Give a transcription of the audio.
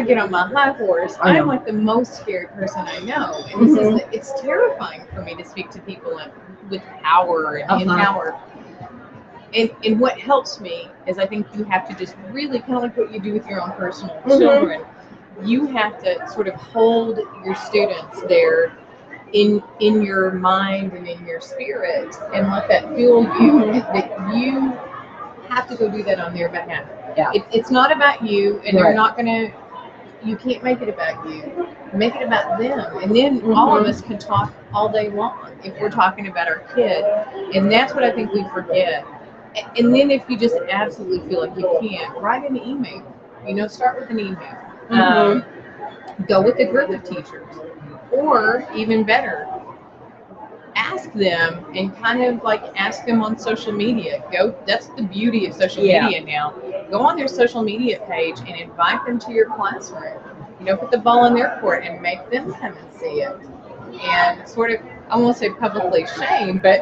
I get on my high horse, I I'm like the most scared person I know. And this Mhm. is, it's terrifying for me to speak to people in, with power and in Uh-huh. power. And, and what helps me is I think you have to just really kind of like what you do with your own personal Mhm. children. You have to sort of hold your students there in in your mind and in your spirit and let that fuel you Mhm. that you have to go do that on their behalf. Yeah. It, it's not about you and Right. they're not gonna you can't make it about you. Make it about them. And then all of Mhm. us can talk all day long if we're talking about our kid. And that's what I think we forget. And then if you just absolutely feel like you can't, write an email. You know, start with an email. Um, go with a group of teachers. Or even better, ask them and kind of like ask them on social media. Go that's the beauty of social Yeah. media now. Go on their social media page and invite them to your classroom. You know, put the ball in their court and make them come and see it. And sort of I won't say publicly shame, but